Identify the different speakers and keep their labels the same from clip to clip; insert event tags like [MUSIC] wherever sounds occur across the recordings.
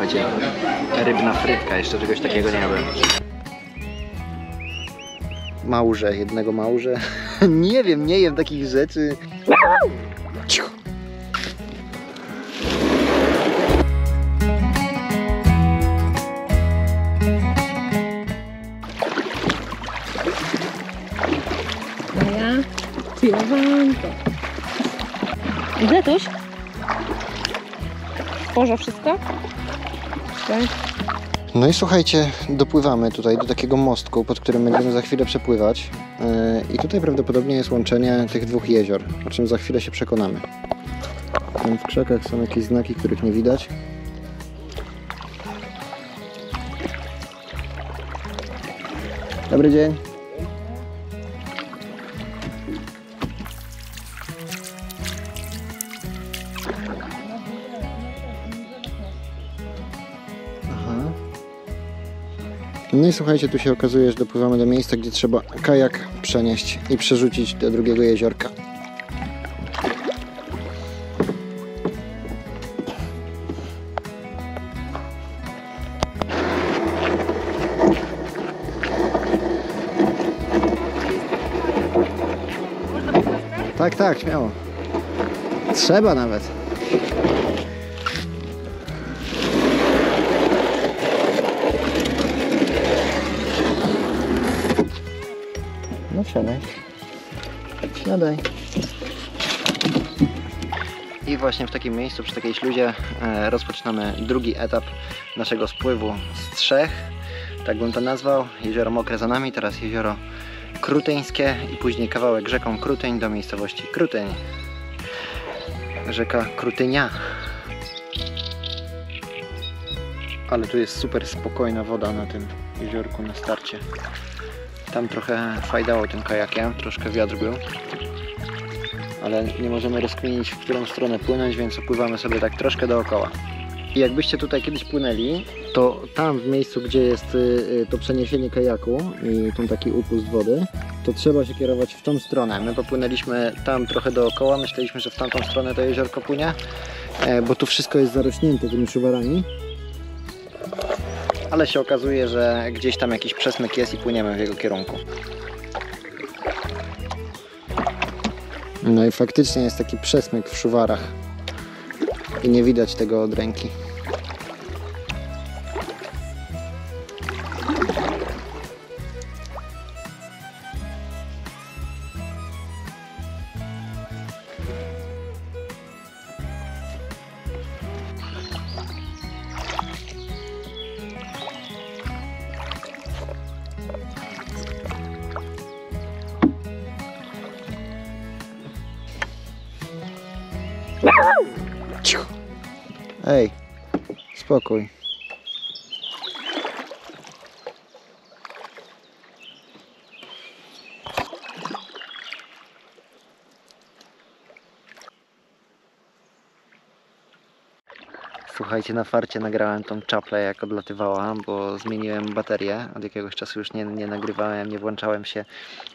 Speaker 1: słuchajcie, rybna frytka, jeszcze czegoś takiego nie jadłem. Małże, jednego małże. [LAUGHS] nie wiem, nie jem takich rzeczy.
Speaker 2: Maja, chillowanko. Ile toś? Porze wszystko?
Speaker 1: No i słuchajcie, dopływamy tutaj do takiego mostku, pod którym będziemy za chwilę przepływać. Yy, I tutaj prawdopodobnie jest łączenie tych dwóch jezior, o czym za chwilę się przekonamy. Tam w krzakach są jakieś znaki, których nie widać. Dobry dzień. No i słuchajcie, tu się okazuje, że dopływamy do miejsca, gdzie trzeba kajak przenieść i przerzucić do drugiego jeziorka. Tak, tak, śmiało. Trzeba nawet. No wsiadaj. Wsiadaj. I właśnie w takim miejscu, przy takiej śluzie e, rozpoczynamy drugi etap naszego spływu z trzech. Tak bym to nazwał. Jezioro Mokre za nami, teraz jezioro Krutyńskie i później kawałek rzeką Krutyń do miejscowości Krutyń. Rzeka Krutynia. Ale tu jest super spokojna woda na tym jeziorku na starcie. Tam trochę fajdało tym kajakiem, troszkę wiatr był. Ale nie możemy rozkminić, w którą stronę płynąć, więc opływamy sobie tak troszkę dookoła. I jakbyście tutaj kiedyś płynęli, to tam w miejscu, gdzie jest y, y, to przeniesienie kajaku i tam taki upust wody, to trzeba się kierować w tą stronę. My popłynęliśmy tam trochę dookoła, myśleliśmy, że w tamtą stronę to jeziorko płynie, e, bo tu wszystko jest zarośnięte tymi szuwarami. Ale się okazuje, że gdzieś tam jakiś przesmyk jest i płyniemy w jego kierunku. No i faktycznie jest taki przesmyk w szuwarach i nie widać tego od ręki. Ej, spokój. Słuchajcie, na farcie nagrałem tą czaplę jak odlatywała, bo zmieniłem baterię. Od jakiegoś czasu już nie, nie nagrywałem, nie włączałem się,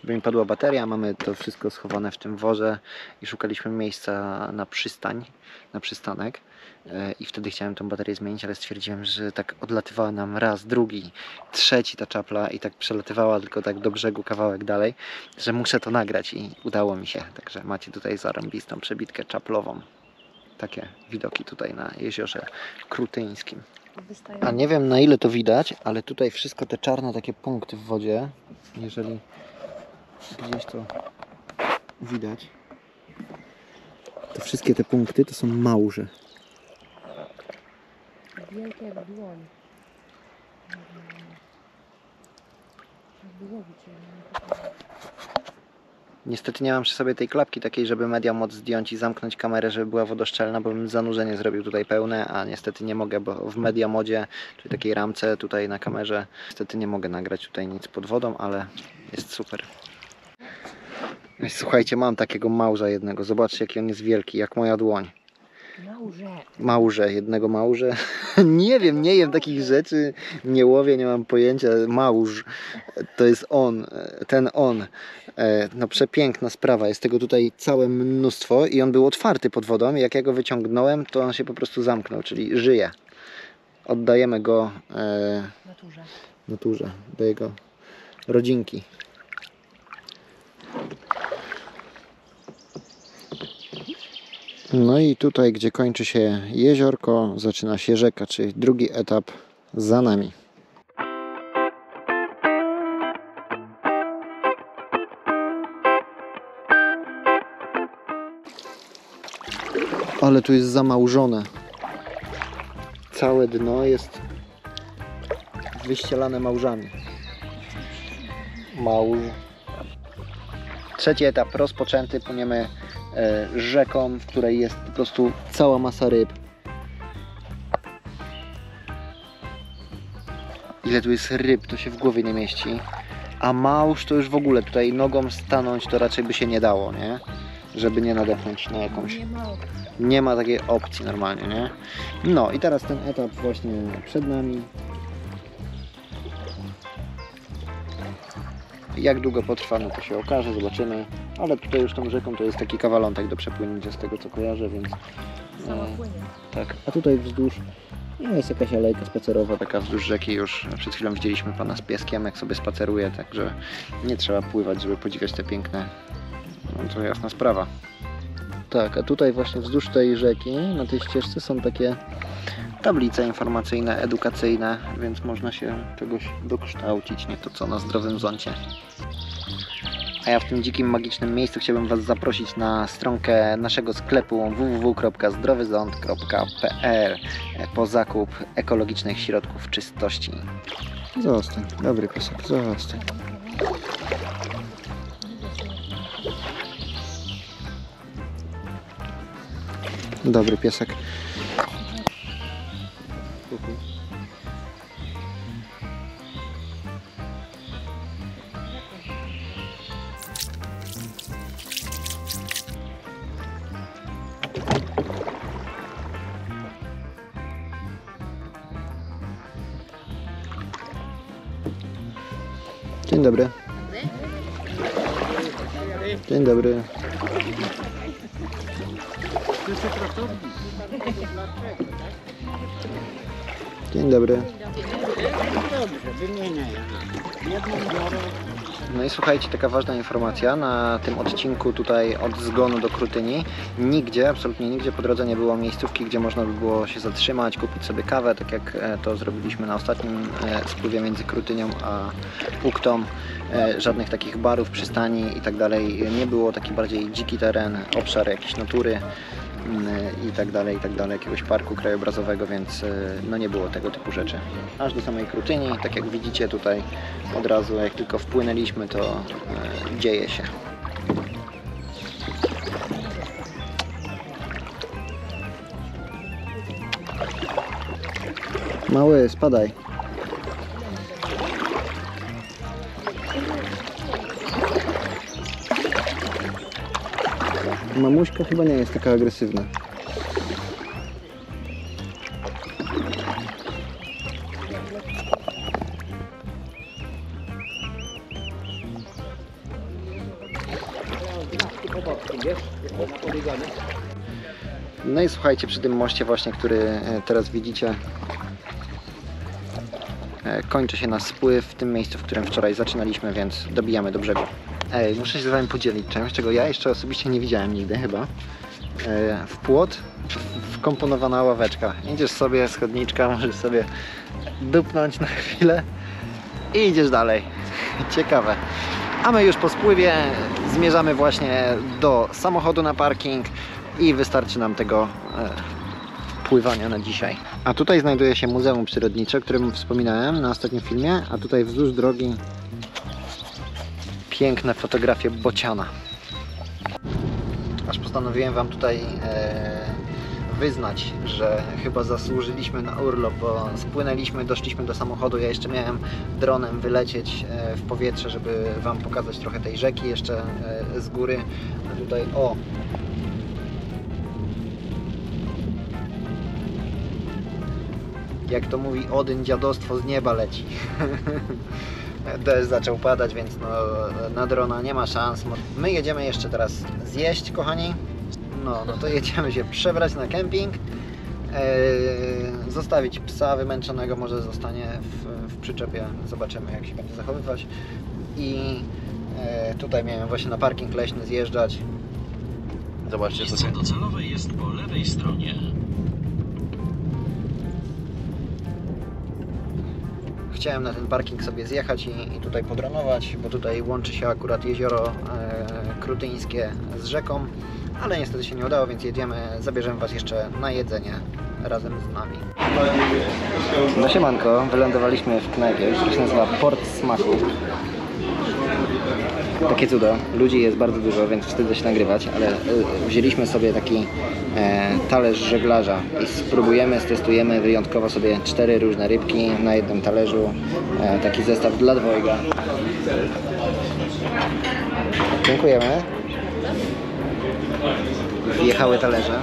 Speaker 1: by mi padła bateria. Mamy to wszystko schowane w tym worze i szukaliśmy miejsca na przystań, na przystanek. E, I wtedy chciałem tą baterię zmienić, ale stwierdziłem, że tak odlatywała nam raz, drugi, trzeci ta czapla i tak przelatywała tylko tak do brzegu kawałek dalej, że muszę to nagrać i udało mi się. Także macie tutaj zarąbistą przebitkę czaplową. Takie widoki tutaj na jeziorze Krutyńskim. A nie wiem na ile to widać, ale tutaj wszystko te czarne takie punkty w wodzie, jeżeli gdzieś to widać, to wszystkie te punkty to są małże.
Speaker 2: Wielkie jak dłoń. Jakby łowić je.
Speaker 1: Niestety nie mam przy sobie tej klapki takiej, żeby media moc zdjąć i zamknąć kamerę, żeby była wodoszczelna, bo bym zanurzenie zrobił tutaj pełne, a niestety nie mogę, bo w media modzie, czyli takiej ramce tutaj na kamerze, niestety nie mogę nagrać tutaj nic pod wodą, ale jest super. Słuchajcie, mam takiego małża jednego. Zobaczcie, jaki on jest wielki, jak moja dłoń.
Speaker 2: Małże.
Speaker 1: Małże, jednego małże. [LAUGHS] nie wiem, nie jem takich rzeczy, nie łowię, nie mam pojęcia. Małż, to jest on, ten on. E, No przepiękna sprawa, jest tego tutaj całe mnóstwo i on był otwarty pod wodą jak ja go wyciągnąłem, to on się po prostu zamknął, czyli żyje. oddajemy go e,
Speaker 2: Naturze.
Speaker 1: naturze, do jego rodzinki. No i tutaj, gdzie kończy się jeziorko, zaczyna się rzeka, czyli drugi etap za nami. Ale tu jest zamałżone. Całe dno jest wyścielane małżami. Małż. Trzeci etap rozpoczęty. Płyniemy e, rzeką, w której jest po prostu cała masa ryb. Ile tu jest ryb, to się w głowie nie mieści. A małż to już w ogóle tutaj nogą stanąć to raczej by się nie dało, nie? Żeby nie nadepnąć na jakąś
Speaker 2: Nie ma
Speaker 1: nie ma takiej opcji normalnie, nie? No i teraz ten etap właśnie przed nami. Jak długo potrwa, no to się okaże, zobaczymy. Ale tutaj już tą rzeką to jest taki kawalątek do przepłynięcia z tego co kojarzę, więc
Speaker 2: sama
Speaker 1: E,
Speaker 2: płynie.
Speaker 1: tak. A tutaj wzdłuż jest jakaś alejka spacerowa, taka wzdłuż rzeki już przed chwilą widzieliśmy pana z pieskiem, jak sobie spaceruje, także nie trzeba pływać, żeby podziwiać te piękne, no to jasna sprawa. Tak, a tutaj właśnie wzdłuż tej rzeki, na tej ścieżce są takie tablice informacyjne, edukacyjne, więc można się czegoś dokształcić, nie to co na zdrowym zoncie. A ja w tym dzikim, magicznym miejscu chciałbym Was zaprosić na stronkę naszego sklepu www.zdrowyzont.pl po zakup ekologicznych środków czystości. Zostań, dobry piesek, zostań. Dobry piesek. Dzień dobry. Dzień dobry. Dzień dobry.
Speaker 3: Jedną biorę.
Speaker 1: No i słuchajcie, taka ważna informacja na tym odcinku tutaj od zgonu do Krutyni. Nigdzie, absolutnie nigdzie po drodze nie było miejscówki, gdzie można by było się zatrzymać, kupić sobie kawę, tak jak e, to zrobiliśmy na ostatnim e, spływie między Krutynią a Uktą. E, Żadnych takich barów, przystani i tak dalej nie było. Taki bardziej dziki teren, obszar jakiejś natury i tak dalej, i tak dalej, jakiegoś parku krajobrazowego, więc e, no nie było tego typu rzeczy. Aż do samej Krutyni, tak jak widzicie tutaj od razu, jak tylko wpłynęliśmy, to e, dzieje się. Mały, spadaj. Mamuśka chyba nie jest taka agresywna. No i słuchajcie, przy tym moście właśnie, który e, teraz widzicie, e, kończy się nasz spływ w tym miejscu, w którym wczoraj zaczynaliśmy, więc dobijamy do brzegu. Ej, muszę się z wami podzielić czymś, czego ja jeszcze osobiście nie widziałem nigdy chyba. E, W płot wkomponowana ławeczka. Idziesz sobie, schodniczka, możesz sobie dupnąć na chwilę i idziesz dalej. [LAUGHS] Ciekawe. A my już po spływie zmierzamy właśnie do samochodu na parking i wystarczy nam tego e, pływania na dzisiaj. A tutaj znajduje się Muzeum Przyrodnicze, o którym wspominałem na ostatnim filmie, a tutaj wzdłuż drogi piękne fotografie bociana. Aż postanowiłem Wam tutaj e, wyznać, że chyba zasłużyliśmy na urlop, bo spłynęliśmy, doszliśmy do samochodu. Ja jeszcze miałem dronem wylecieć e, w powietrze, żeby Wam pokazać trochę tej rzeki jeszcze e, z góry. A tutaj, o, jak to mówi Odyn, dziadostwo z nieba leci. [LAUGHS] Deszcz zaczął padać, więc no, na drona nie ma szans. My jedziemy jeszcze teraz zjeść, kochani. No, no to jedziemy się przebrać na kemping e, zostawić psa wymęczonego, może zostanie w, w przyczepie, zobaczymy jak się będzie zachowywać. I e, tutaj miałem właśnie na parking leśny zjeżdżać. Zobaczcie
Speaker 4: Miejsce docelowe jest po lewej stronie.
Speaker 1: Chciałem na ten parking sobie zjechać i, i tutaj podronować, bo tutaj łączy się akurat jezioro e, Krutyńskie z rzeką, ale niestety się nie udało, więc jedziemy, zabierzemy Was jeszcze na jedzenie razem z nami. No siemanko, wylądowaliśmy w knajpie, która się nazywa Port Smaku. Takie cudo, ludzi jest bardzo dużo, więc wstydzę się nagrywać, ale y, wzięliśmy sobie taki e, talerz żeglarza i spróbujemy, stestujemy wyjątkowo sobie cztery różne rybki na jednym talerzu. E, taki zestaw dla dwojga. Dziękujemy. Wjechały talerze.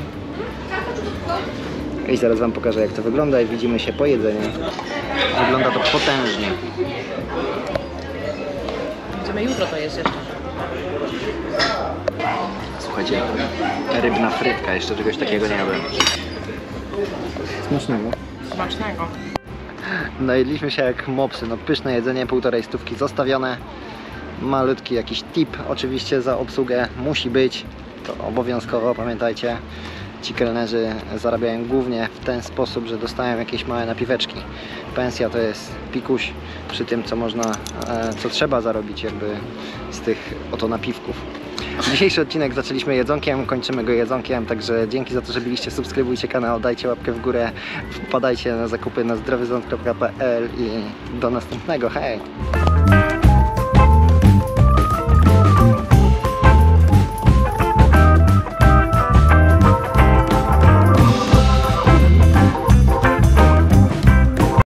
Speaker 1: I zaraz Wam pokażę jak to wygląda i widzimy się po jedzeniu. Wygląda to potężnie.
Speaker 2: Będziemy jutro to jest jeszcze.
Speaker 1: Słuchajcie, rybna frytka, jeszcze czegoś takiego nie jadłem. Smacznego.
Speaker 2: Smacznego.
Speaker 1: Najedliśmy się jak mopsy, no pyszne jedzenie, półtorej stówki zostawione. Malutki jakiś tip oczywiście za obsługę musi być, to obowiązkowo pamiętajcie. Ci kelnerzy zarabiają głównie w ten sposób, że dostają jakieś małe napiweczki. Pensja to jest pikuś przy tym, co można, e, co trzeba zarobić jakby z tych oto napiwków. Dzisiejszy odcinek zaczęliśmy jedzonkiem, kończymy go jedzonkiem, także dzięki za to, że byliście, subskrybujcie kanał, dajcie łapkę w górę, wpadajcie na zakupy na zdrowyząt.pl i do następnego, hej!